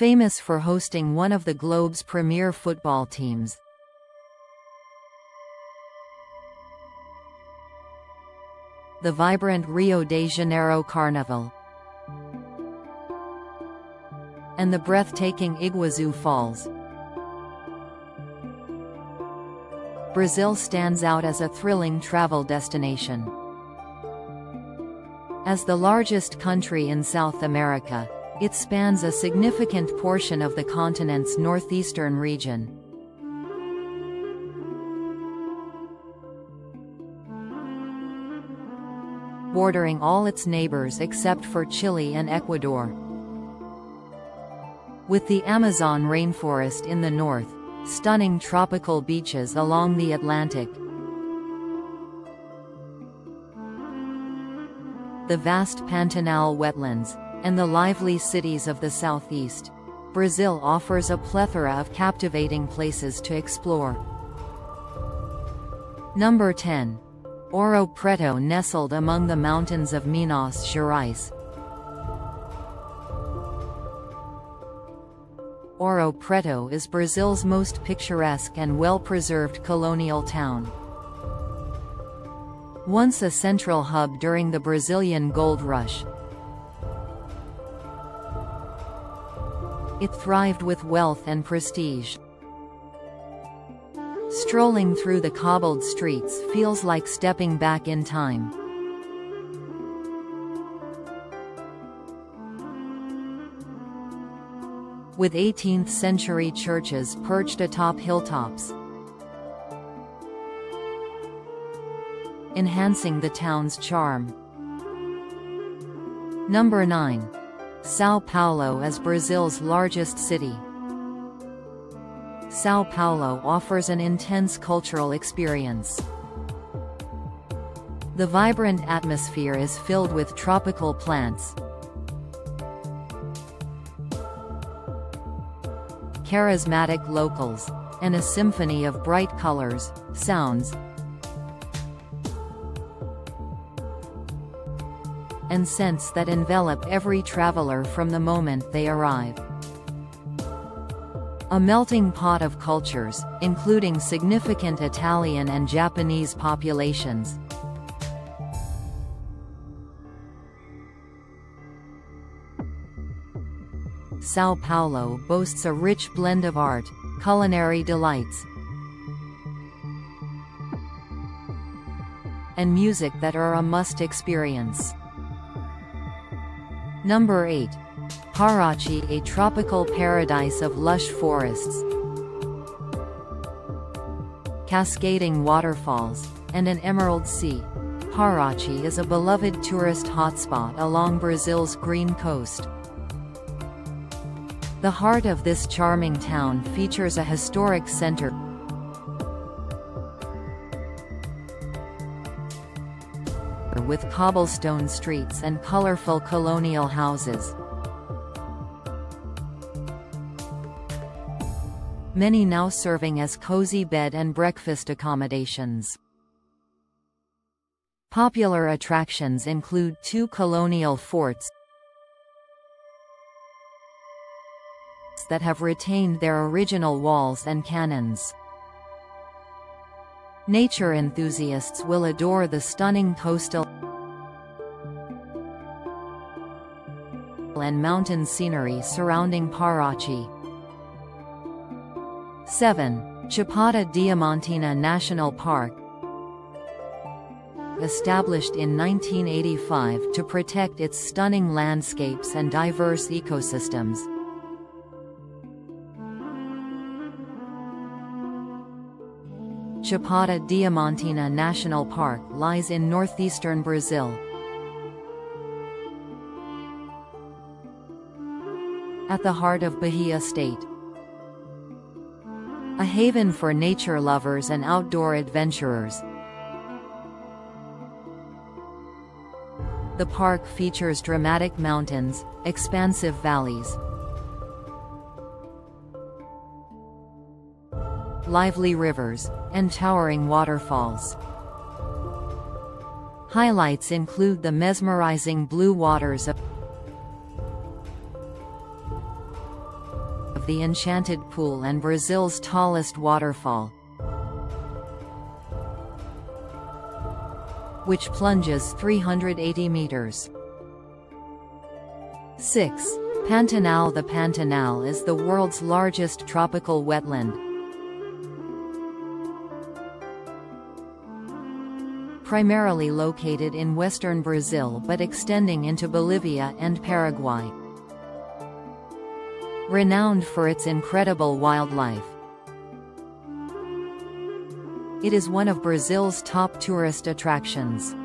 famous for hosting one of the globe's premier football teams. The vibrant Rio de Janeiro Carnival and the breathtaking Iguazu Falls. Brazil stands out as a thrilling travel destination. As the largest country in South America, it spans a significant portion of the continent's northeastern region. Bordering all its neighbors except for Chile and Ecuador. With the Amazon rainforest in the north, stunning tropical beaches along the Atlantic, the vast Pantanal wetlands, and the lively cities of the southeast. Brazil offers a plethora of captivating places to explore. Number 10. Ouro Preto nestled among the mountains of Minas Gerais. Ouro Preto is Brazil's most picturesque and well-preserved colonial town. Once a central hub during the Brazilian gold rush, it thrived with wealth and prestige. Strolling through the cobbled streets feels like stepping back in time. with 18th-century churches perched atop hilltops. Enhancing the town's charm. Number 9. São Paulo is Brazil's largest city. São Paulo offers an intense cultural experience. The vibrant atmosphere is filled with tropical plants, charismatic locals, and a symphony of bright colors, sounds, and scents that envelop every traveler from the moment they arrive. A melting pot of cultures, including significant Italian and Japanese populations, Sao Paulo boasts a rich blend of art, culinary delights, and music that are a must experience. Number 8. Paraty a tropical paradise of lush forests, cascading waterfalls, and an emerald sea. Paraty is a beloved tourist hotspot along Brazil's green coast. The heart of this charming town features a historic center with cobblestone streets and colorful colonial houses. Many now serving as cozy bed and breakfast accommodations. Popular attractions include two colonial forts, that have retained their original walls and cannons. Nature enthusiasts will adore the stunning coastal and mountain scenery surrounding Paraty. 7. Chapada Diamantina National Park Established in 1985 to protect its stunning landscapes and diverse ecosystems, Chapada Diamantina National Park lies in northeastern Brazil. At the heart of Bahia State. A haven for nature lovers and outdoor adventurers. The park features dramatic mountains, expansive valleys, lively rivers, and towering waterfalls. Highlights include the mesmerizing blue waters of the Enchanted Pool and Brazil's tallest waterfall. which plunges 380 meters. 6. Pantanal The Pantanal is the world's largest tropical wetland. Primarily located in western Brazil but extending into Bolivia and Paraguay. Renowned for its incredible wildlife. It is one of Brazil's top tourist attractions.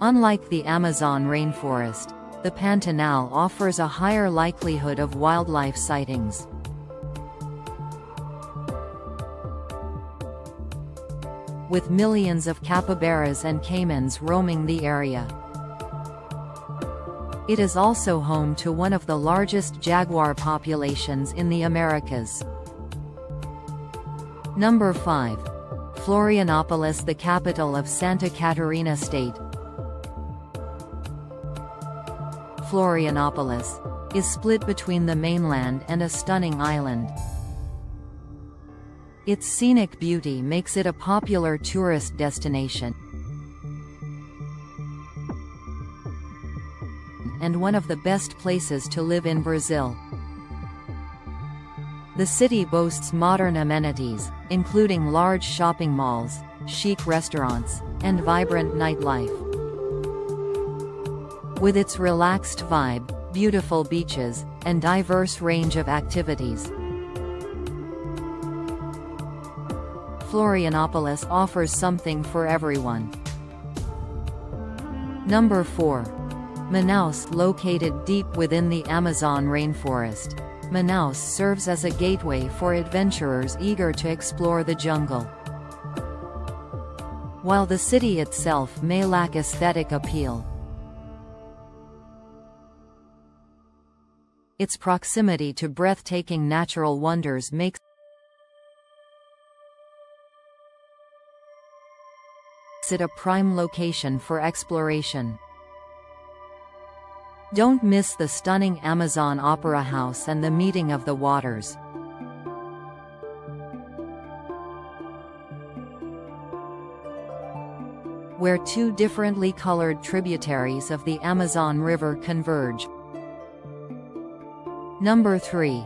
Unlike the Amazon rainforest, the Pantanal offers a higher likelihood of wildlife sightings. With millions of capybaras and caimans roaming the area. It is also home to one of the largest jaguar populations in the Americas. Number 5. Florianopolis the capital of Santa Catarina State. Florianopolis is split between the mainland and a stunning island. Its scenic beauty makes it a popular tourist destination. and one of the best places to live in Brazil. The city boasts modern amenities, including large shopping malls, chic restaurants, and vibrant nightlife. With its relaxed vibe, beautiful beaches, and diverse range of activities, Florianopolis offers something for everyone. Number 4. Manaus located deep within the Amazon rainforest. Manaus serves as a gateway for adventurers eager to explore the jungle. While the city itself may lack aesthetic appeal, its proximity to breathtaking natural wonders makes it a prime location for exploration. Don't miss the stunning Amazon Opera House and the Meeting of the Waters. Where two differently colored tributaries of the Amazon River converge. Number 3.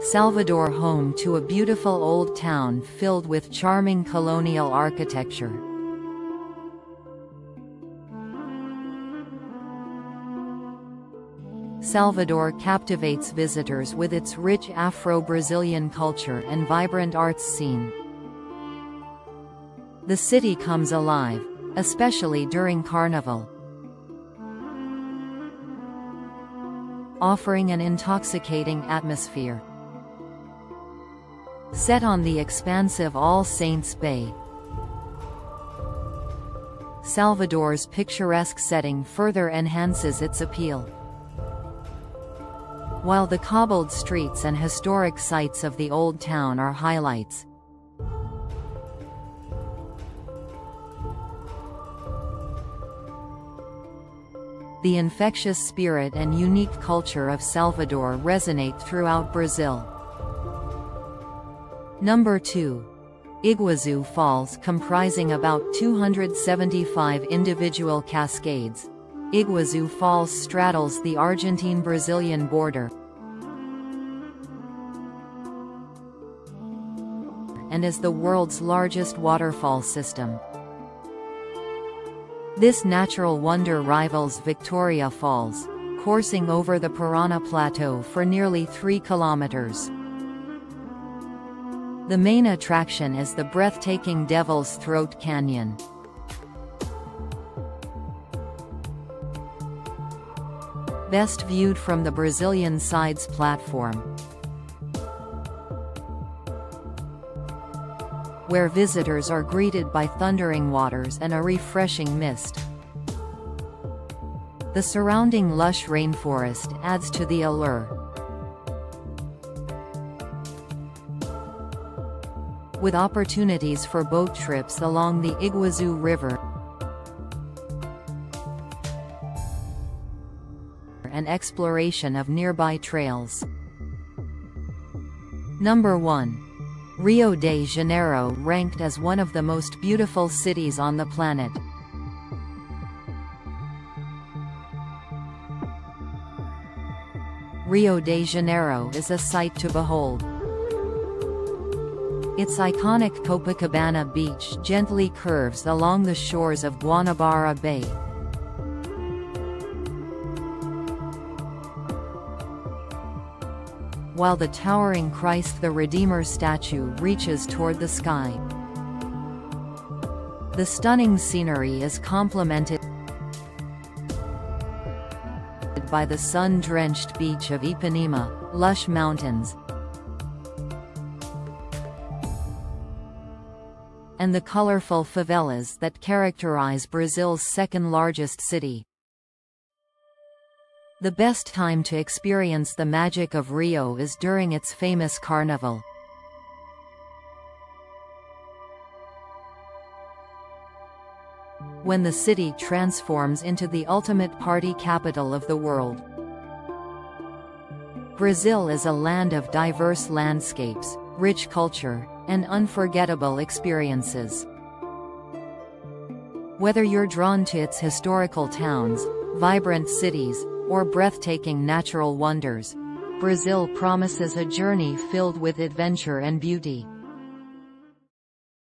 Salvador home to a beautiful old town filled with charming colonial architecture. Salvador captivates visitors with its rich Afro-Brazilian culture and vibrant arts scene. The city comes alive, especially during Carnival. Offering an intoxicating atmosphere. Set on the expansive All Saints Bay, Salvador's picturesque setting further enhances its appeal. While the cobbled streets and historic sites of the old town are highlights. The infectious spirit and unique culture of Salvador resonate throughout Brazil. Number 2. Iguazu Falls comprising about 275 individual cascades. Iguazu Falls straddles the Argentine-Brazilian border and is the world's largest waterfall system. This natural wonder rivals Victoria Falls, coursing over the Parana Plateau for nearly 3 kilometers. The main attraction is the breathtaking Devil's Throat Canyon. best viewed from the Brazilian side's platform. Where visitors are greeted by thundering waters and a refreshing mist. The surrounding lush rainforest adds to the allure. With opportunities for boat trips along the Iguazu River, and exploration of nearby trails. Number 1. Rio de Janeiro ranked as one of the most beautiful cities on the planet. Rio de Janeiro is a sight to behold. Its iconic Copacabana beach gently curves along the shores of Guanabara Bay. While the towering Christ the Redeemer statue reaches toward the sky. The stunning scenery is complemented by the sun-drenched beach of Ipanema, lush mountains, and the colorful favelas that characterize Brazil's second-largest city. The best time to experience the magic of Rio is during its famous carnival. when the city transforms into the ultimate party capital of the world. Brazil is a land of diverse landscapes, rich culture, and unforgettable experiences. Whether you're drawn to its historical towns, vibrant cities, or breathtaking natural wonders, Brazil promises a journey filled with adventure and beauty.